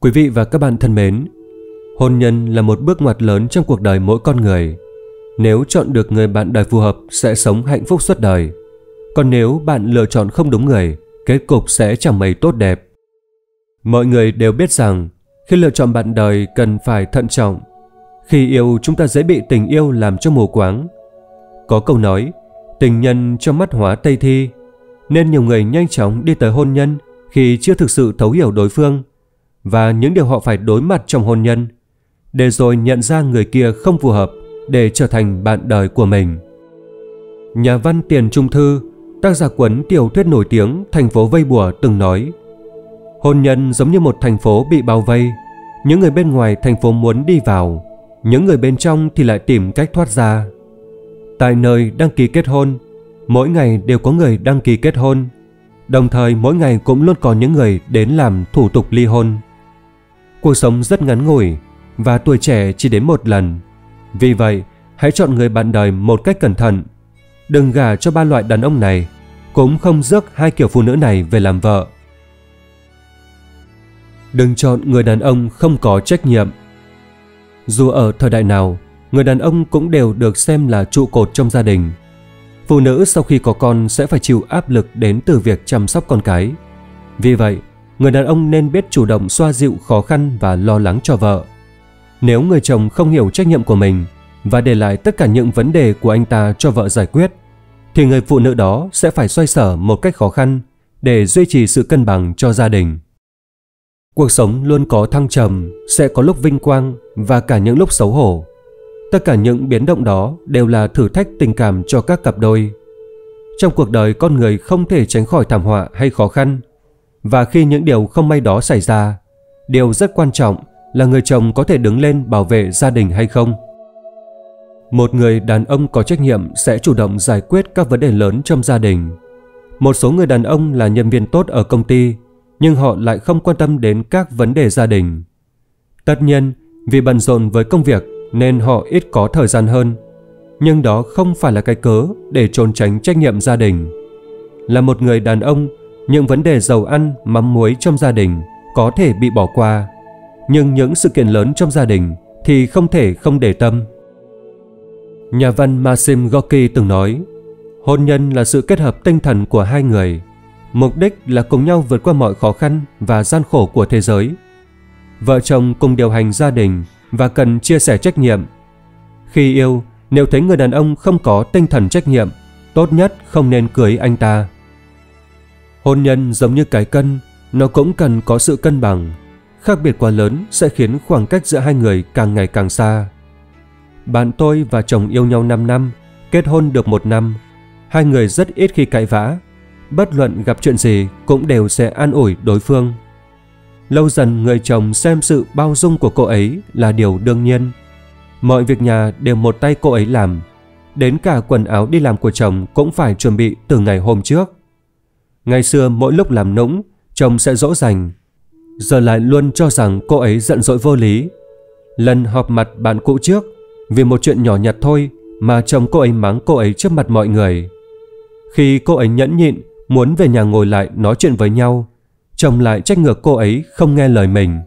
Quý vị và các bạn thân mến, hôn nhân là một bước ngoặt lớn trong cuộc đời mỗi con người. Nếu chọn được người bạn đời phù hợp sẽ sống hạnh phúc suốt đời. Còn nếu bạn lựa chọn không đúng người, kết cục sẽ chẳng mấy tốt đẹp. Mọi người đều biết rằng khi lựa chọn bạn đời cần phải thận trọng. Khi yêu chúng ta dễ bị tình yêu làm cho mù quáng. Có câu nói, tình nhân trong mắt hóa tây thi, nên nhiều người nhanh chóng đi tới hôn nhân khi chưa thực sự thấu hiểu đối phương và những điều họ phải đối mặt trong hôn nhân, để rồi nhận ra người kia không phù hợp để trở thành bạn đời của mình. Nhà văn Tiền Trung Thư, tác giả cuốn tiểu thuyết nổi tiếng Thành phố Vây Bùa từng nói Hôn nhân giống như một thành phố bị bao vây, những người bên ngoài thành phố muốn đi vào, những người bên trong thì lại tìm cách thoát ra. Tại nơi đăng ký kết hôn, mỗi ngày đều có người đăng ký kết hôn, đồng thời mỗi ngày cũng luôn có những người đến làm thủ tục ly hôn. Cuộc sống rất ngắn ngủi và tuổi trẻ chỉ đến một lần. Vì vậy, hãy chọn người bạn đời một cách cẩn thận. Đừng gả cho ba loại đàn ông này, cũng không rước hai kiểu phụ nữ này về làm vợ. Đừng chọn người đàn ông không có trách nhiệm. Dù ở thời đại nào, người đàn ông cũng đều được xem là trụ cột trong gia đình. Phụ nữ sau khi có con sẽ phải chịu áp lực đến từ việc chăm sóc con cái. Vì vậy, người đàn ông nên biết chủ động xoa dịu khó khăn và lo lắng cho vợ. Nếu người chồng không hiểu trách nhiệm của mình và để lại tất cả những vấn đề của anh ta cho vợ giải quyết, thì người phụ nữ đó sẽ phải xoay sở một cách khó khăn để duy trì sự cân bằng cho gia đình. Cuộc sống luôn có thăng trầm, sẽ có lúc vinh quang và cả những lúc xấu hổ. Tất cả những biến động đó đều là thử thách tình cảm cho các cặp đôi. Trong cuộc đời con người không thể tránh khỏi thảm họa hay khó khăn, và khi những điều không may đó xảy ra, điều rất quan trọng là người chồng có thể đứng lên bảo vệ gia đình hay không. Một người đàn ông có trách nhiệm sẽ chủ động giải quyết các vấn đề lớn trong gia đình. Một số người đàn ông là nhân viên tốt ở công ty, nhưng họ lại không quan tâm đến các vấn đề gia đình. Tất nhiên, vì bận rộn với công việc nên họ ít có thời gian hơn, nhưng đó không phải là cái cớ để trốn tránh trách nhiệm gia đình. Là một người đàn ông, những vấn đề dầu ăn, mắm muối trong gia đình có thể bị bỏ qua, nhưng những sự kiện lớn trong gia đình thì không thể không để tâm. Nhà văn Maxim Gorky từng nói, hôn nhân là sự kết hợp tinh thần của hai người, mục đích là cùng nhau vượt qua mọi khó khăn và gian khổ của thế giới. Vợ chồng cùng điều hành gia đình và cần chia sẻ trách nhiệm. Khi yêu, nếu thấy người đàn ông không có tinh thần trách nhiệm, tốt nhất không nên cưới anh ta. Hôn nhân giống như cái cân, nó cũng cần có sự cân bằng. Khác biệt quá lớn sẽ khiến khoảng cách giữa hai người càng ngày càng xa. Bạn tôi và chồng yêu nhau 5 năm, kết hôn được một năm. Hai người rất ít khi cãi vã. Bất luận gặp chuyện gì cũng đều sẽ an ủi đối phương. Lâu dần người chồng xem sự bao dung của cô ấy là điều đương nhiên. Mọi việc nhà đều một tay cô ấy làm. Đến cả quần áo đi làm của chồng cũng phải chuẩn bị từ ngày hôm trước. Ngày xưa mỗi lúc làm nũng, chồng sẽ dỗ dành. Giờ lại luôn cho rằng cô ấy giận dỗi vô lý. Lần họp mặt bạn cũ trước, vì một chuyện nhỏ nhặt thôi mà chồng cô ấy mắng cô ấy trước mặt mọi người. Khi cô ấy nhẫn nhịn, muốn về nhà ngồi lại nói chuyện với nhau, chồng lại trách ngược cô ấy không nghe lời mình.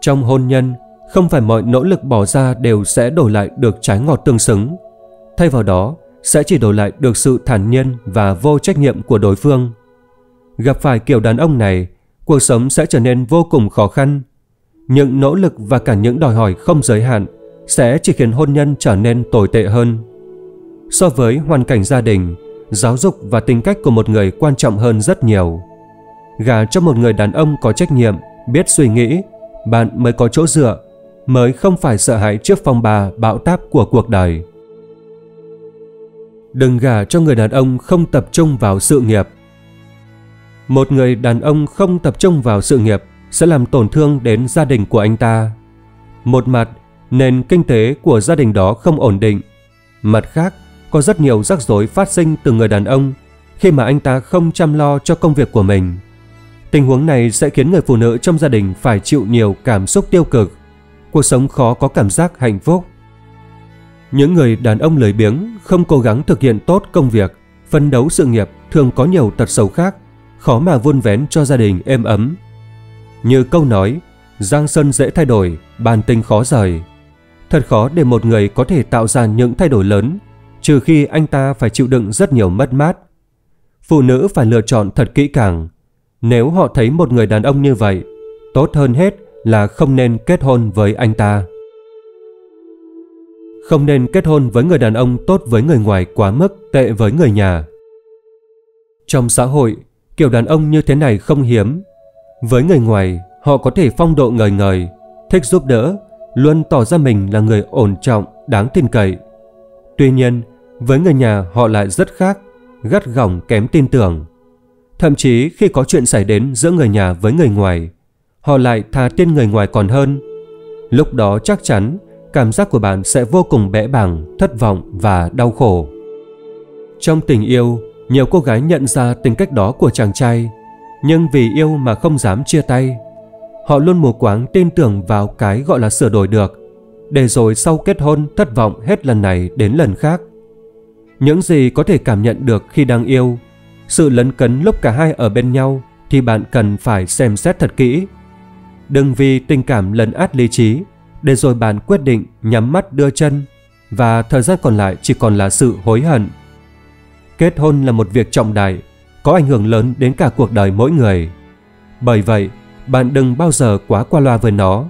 Trong hôn nhân, không phải mọi nỗ lực bỏ ra đều sẽ đổi lại được trái ngọt tương xứng. Thay vào đó, sẽ chỉ đổi lại được sự thản nhiên và vô trách nhiệm của đối phương. Gặp phải kiểu đàn ông này, cuộc sống sẽ trở nên vô cùng khó khăn. Những nỗ lực và cả những đòi hỏi không giới hạn sẽ chỉ khiến hôn nhân trở nên tồi tệ hơn. So với hoàn cảnh gia đình, giáo dục và tính cách của một người quan trọng hơn rất nhiều. Gả cho một người đàn ông có trách nhiệm, biết suy nghĩ, bạn mới có chỗ dựa, mới không phải sợ hãi trước phong ba bão táp của cuộc đời. Đừng gả cho người đàn ông không tập trung vào sự nghiệp. Một người đàn ông không tập trung vào sự nghiệp sẽ làm tổn thương đến gia đình của anh ta. Một mặt, nền kinh tế của gia đình đó không ổn định. Mặt khác, có rất nhiều rắc rối phát sinh từ người đàn ông khi mà anh ta không chăm lo cho công việc của mình. Tình huống này sẽ khiến người phụ nữ trong gia đình phải chịu nhiều cảm xúc tiêu cực, cuộc sống khó có cảm giác hạnh phúc. Những người đàn ông lười biếng, không cố gắng thực hiện tốt công việc, phấn đấu sự nghiệp thường có nhiều tật xấu khác, khó mà vun vén cho gia đình êm ấm. Như câu nói, giang sơn dễ thay đổi, bàn tình khó rời. Thật khó để một người có thể tạo ra những thay đổi lớn, trừ khi anh ta phải chịu đựng rất nhiều mất mát. Phụ nữ phải lựa chọn thật kỹ càng. Nếu họ thấy một người đàn ông như vậy, tốt hơn hết là không nên kết hôn với anh ta. Không nên kết hôn với người đàn ông tốt với người ngoài quá mức tệ với người nhà. Trong xã hội, kiểu đàn ông như thế này không hiếm. Với người ngoài, họ có thể phong độ ngời ngời, thích giúp đỡ, luôn tỏ ra mình là người ổn trọng, đáng tin cậy. Tuy nhiên, với người nhà họ lại rất khác, gắt gỏng kém tin tưởng. Thậm chí khi có chuyện xảy đến giữa người nhà với người ngoài, họ lại thà tin người ngoài còn hơn. Lúc đó chắc chắn cảm giác của bạn sẽ vô cùng bẽ bàng, thất vọng và đau khổ. Trong tình yêu, nhiều cô gái nhận ra tính cách đó của chàng trai, nhưng vì yêu mà không dám chia tay. Họ luôn mù quáng tin tưởng vào cái gọi là sửa đổi được, để rồi sau kết hôn thất vọng hết lần này đến lần khác. Những gì có thể cảm nhận được khi đang yêu, sự lấn cấn lúc cả hai ở bên nhau thì bạn cần phải xem xét thật kỹ. Đừng vì tình cảm lấn át lý trí, để rồi bạn quyết định nhắm mắt đưa chân và thời gian còn lại chỉ còn là sự hối hận. Kết hôn là một việc trọng đại, có ảnh hưởng lớn đến cả cuộc đời mỗi người. Bởi vậy, bạn đừng bao giờ quá qua loa với nó.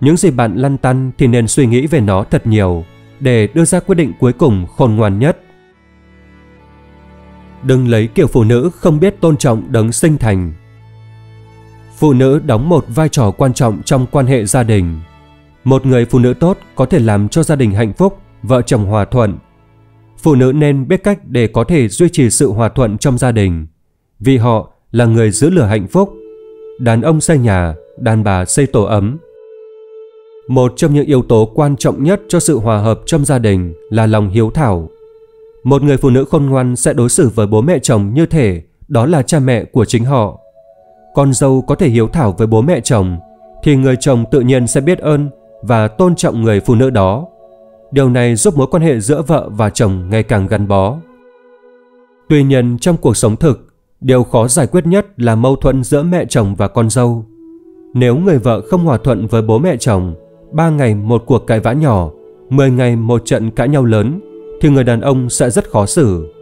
Những gì bạn lăn tăn thì nên suy nghĩ về nó thật nhiều để đưa ra quyết định cuối cùng khôn ngoan nhất. Đừng lấy kiểu phụ nữ không biết tôn trọng đấng sinh thành. Phụ nữ đóng một vai trò quan trọng trong quan hệ gia đình. Một người phụ nữ tốt có thể làm cho gia đình hạnh phúc, vợ chồng hòa thuận. Phụ nữ nên biết cách để có thể duy trì sự hòa thuận trong gia đình, vì họ là người giữ lửa hạnh phúc. Đàn ông xây nhà, đàn bà xây tổ ấm. Một trong những yếu tố quan trọng nhất cho sự hòa hợp trong gia đình là lòng hiếu thảo. Một người phụ nữ khôn ngoan sẽ đối xử với bố mẹ chồng như thể đó là cha mẹ của chính họ. Con dâu có thể hiếu thảo với bố mẹ chồng thì người chồng tự nhiên sẽ biết ơn và tôn trọng người phụ nữ đó. Điều này giúp mối quan hệ giữa vợ và chồng ngày càng gắn bó. Tuy nhiên trong cuộc sống thực, điều khó giải quyết nhất là mâu thuẫn giữa mẹ chồng và con dâu. Nếu người vợ không hòa thuận với bố mẹ chồng, 3 ngày một cuộc cãi vã nhỏ, 10 ngày một trận cãi nhau lớn, thì người đàn ông sẽ rất khó xử.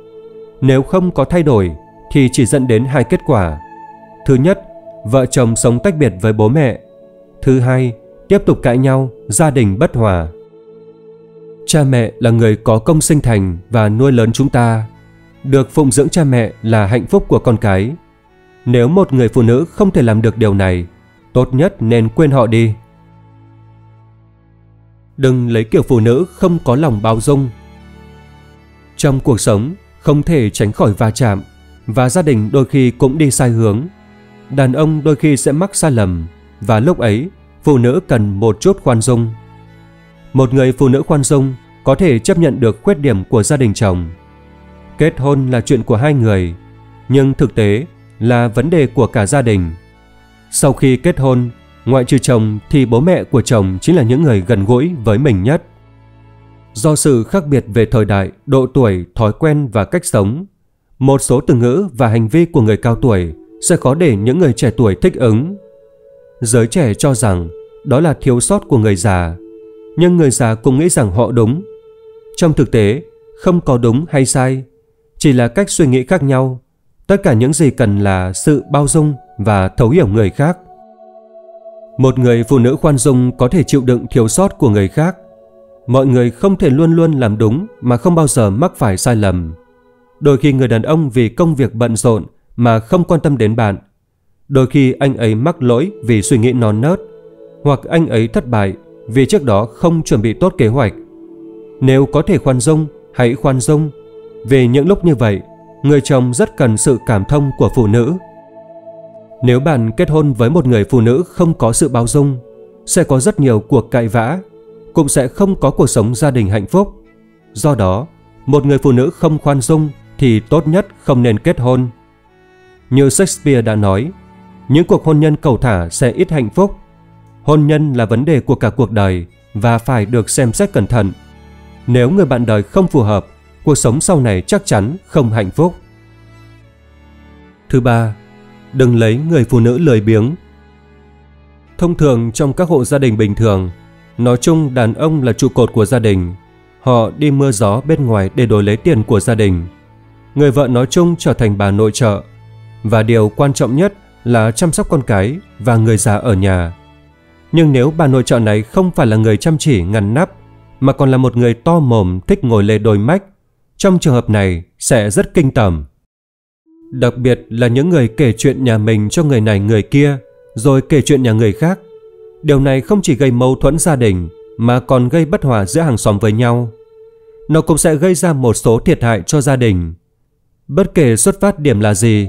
Nếu không có thay đổi thì chỉ dẫn đến hai kết quả. Thứ nhất, vợ chồng sống tách biệt với bố mẹ. Thứ hai, tiếp tục cãi nhau, gia đình bất hòa. Cha mẹ là người có công sinh thành và nuôi lớn chúng ta. Được phụng dưỡng cha mẹ là hạnh phúc của con cái. Nếu một người phụ nữ không thể làm được điều này, tốt nhất nên quên họ đi. Đừng lấy kiểu phụ nữ không có lòng bao dung. Trong cuộc sống, không thể tránh khỏi va chạm và gia đình đôi khi cũng đi sai hướng. Đàn ông đôi khi sẽ mắc sai lầm và lúc ấy phụ nữ cần một chút khoan dung. Một người phụ nữ khoan dung có thể chấp nhận được khuyết điểm của gia đình chồng. Kết hôn là chuyện của hai người, nhưng thực tế là vấn đề của cả gia đình. Sau khi kết hôn, ngoại trừ chồng thì bố mẹ của chồng chính là những người gần gũi với mình nhất. Do sự khác biệt về thời đại, độ tuổi, thói quen và cách sống, một số từ ngữ và hành vi của người cao tuổi sẽ khó để những người trẻ tuổi thích ứng. Giới trẻ cho rằng đó là thiếu sót của người già, nhưng người già cũng nghĩ rằng họ đúng. Trong thực tế, không có đúng hay sai, chỉ là cách suy nghĩ khác nhau. Tất cả những gì cần là sự bao dung và thấu hiểu người khác. Một người phụ nữ khoan dung có thể chịu đựng thiếu sót của người khác. Mọi người không thể luôn luôn làm đúng mà không bao giờ mắc phải sai lầm. Đôi khi người đàn ông vì công việc bận rộn mà không quan tâm đến bạn Đôi khi anh ấy mắc lỗi vì suy nghĩ non nớt, hoặc anh ấy thất bại vì trước đó không chuẩn bị tốt kế hoạch. Nếu có thể khoan dung, hãy khoan dung. Vì những lúc như vậy, người chồng rất cần sự cảm thông của phụ nữ. Nếu bạn kết hôn với một người phụ nữ không có sự bao dung, sẽ có rất nhiều cuộc cãi vã, cũng sẽ không có cuộc sống gia đình hạnh phúc. Do đó, một người phụ nữ không khoan dung thì tốt nhất không nên kết hôn. Như Shakespeare đã nói, những cuộc hôn nhân cầu thả sẽ ít hạnh phúc. Hôn nhân là vấn đề của cả cuộc đời và phải được xem xét cẩn thận. Nếu người bạn đời không phù hợp, cuộc sống sau này chắc chắn không hạnh phúc. Thứ ba, đừng lấy người phụ nữ lười biếng. Thông thường trong các hộ gia đình bình thường, nói chung đàn ông là trụ cột của gia đình. Họ đi mưa gió bên ngoài để đổi lấy tiền của gia đình. Người vợ nói chung trở thành bà nội trợ. Và điều quan trọng nhất là chăm sóc con cái và người già ở nhà. Nhưng nếu bà nội trợ này không phải là người chăm chỉ ngăn nắp, mà còn là một người to mồm thích ngồi lê đôi mách, trong trường hợp này sẽ rất kinh tởm. Đặc biệt là những người kể chuyện nhà mình cho người này người kia, rồi kể chuyện nhà người khác. Điều này không chỉ gây mâu thuẫn gia đình, mà còn gây bất hòa giữa hàng xóm với nhau. Nó cũng sẽ gây ra một số thiệt hại cho gia đình. Bất kể xuất phát điểm là gì,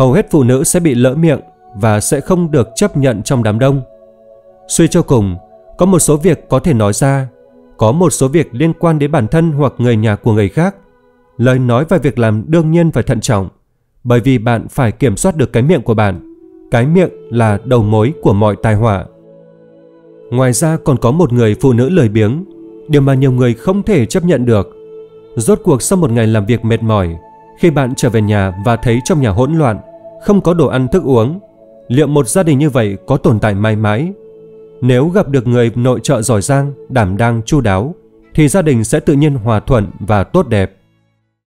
hầu hết phụ nữ sẽ bị lỡ miệng và sẽ không được chấp nhận trong đám đông. Suy cho cùng, có một số việc có thể nói ra, có một số việc liên quan đến bản thân hoặc người nhà của người khác. Lời nói và việc làm đương nhiên phải thận trọng, bởi vì bạn phải kiểm soát được cái miệng của bạn. Cái miệng là đầu mối của mọi tai họa. Ngoài ra còn có một người phụ nữ lười biếng, điều mà nhiều người không thể chấp nhận được. Rốt cuộc sau một ngày làm việc mệt mỏi, khi bạn trở về nhà và thấy trong nhà hỗn loạn, không có đồ ăn thức uống, liệu một gia đình như vậy có tồn tại mãi mãi? Nếu gặp được người nội trợ giỏi giang, đảm đang chu đáo, thì gia đình sẽ tự nhiên hòa thuận và tốt đẹp.